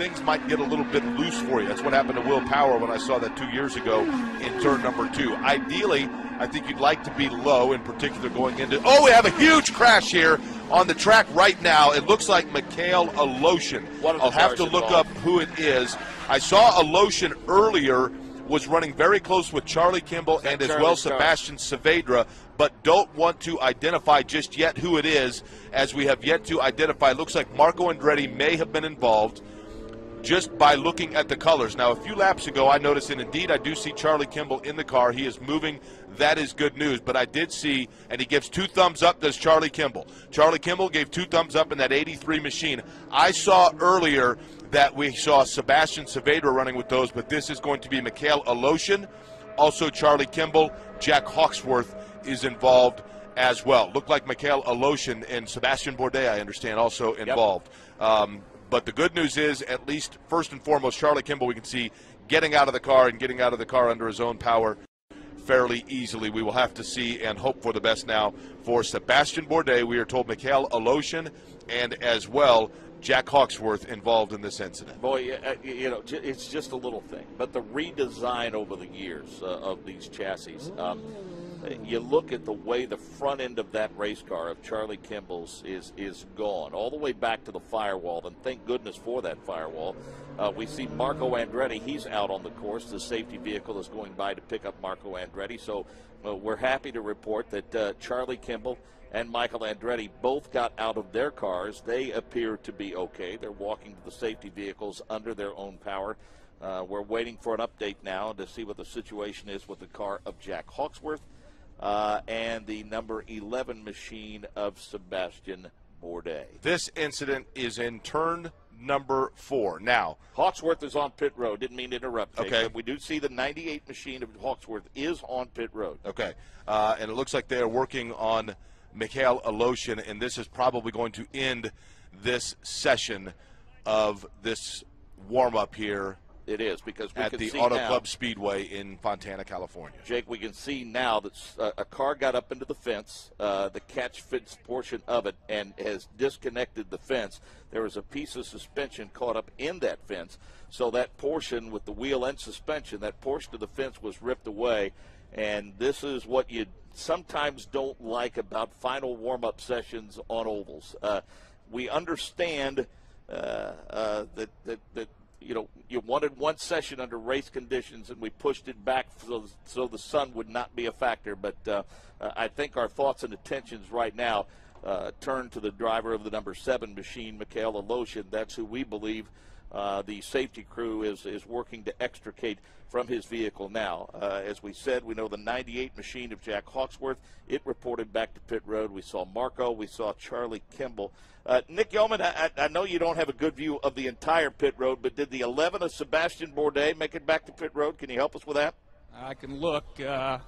things might get a little bit loose for you. That's what happened to Will Power when I saw that two years ago in turn number two. Ideally, I think you'd like to be low, in particular going into. Oh, we have a huge crash here on the track right now. It looks like Mikhail Aleshin. I'll have to look involved? up who it is. I saw Aleshin earlier was running very close with Charlie Kimball and as well Charlie's? Sebastian Saavedra, but don't want to identify just yet who it is, as we have yet to identify. It looks like Marco Andretti may have been involved just by looking at the colors. Now, a few laps ago, I noticed, and indeed, I do see Charlie Kimball in the car. He is moving. That is good news. But I did see, and he gives two thumbs up, does Charlie Kimball. Charlie Kimball gave two thumbs up in that 83 machine. I saw earlier that we saw Sebastian Saavedra running with those, but this is going to be Mikhail Aleshin, also Charlie Kimball. Jack Hawksworth is involved as well. Looked like Mikhail Aleshin and Sebastian Bourdais, I understand, also involved. Um, but the good news is, at least first and foremost, Charlie Kimball, we can see getting out of the car and getting out of the car under his own power fairly easily. We will have to see and hope for the best now for Sebastian Bourdais. We are told Mikhail Aleshin and as well Jack Hawksworth involved in this incident. Boy, uh, you know, it's just a little thing, but the redesign over the years uh, of these chassis. Um, you look at the way the front end of that race car of Charlie Kimball's is is gone all the way back to the firewall, and thank goodness for that firewall. Uh, we see Marco Andretti; he's out on the course. The safety vehicle is going by to pick up Marco Andretti. So uh, we're happy to report that uh, Charlie Kimball and Michael Andretti both got out of their cars. They appear to be okay. They're walking to the safety vehicles under their own power. Uh, we're waiting for an update now to see what the situation is with the car of Jack Hawksworth uh, and the number 11 machine of Sebastian Bourdais. This incident is in turn number four. Now, Hawksworth is on pit road. Didn't mean to interrupt. Jake, Okay. we do see the 98 machine of Hawksworth is on pit road. Okay. Uh, and it looks like they are working on Mikhail Aleshin, and this is probably going to end this session of this warm up here It is because we at the Auto now, Club Speedway in Fontana, California. Jake, we can see now that uh, a car got up into the fence, uh, the catch fence portion of it, and has disconnected the fence. There was a piece of suspension caught up in that fence, so that portion with the wheel and suspension, that portion of the fence was ripped away. And this is what you sometimes don't like about final warm-up sessions on ovals. Uh, we understand uh, uh, that, that that you know you wanted one session under race conditions, and we pushed it back so, so the sun would not be a factor. But uh, uh, I think our thoughts and attentions right now uh, turn to the driver of the number seven machine, Mikhail Aleshin. That's who we believe uh, the safety crew is, is working to extricate from his vehicle now. Uh, as we said, we know the 98 machine of Jack Hawksworth. It reported back to pit road. We saw Marco. We saw Charlie Kimball. Uh, Nick Yeoman, I, I know you don't have a good view of the entire pit road, but did the 11 of Sebastian Bourdais make it back to pit road? Can you help us with that? I can look. Uh,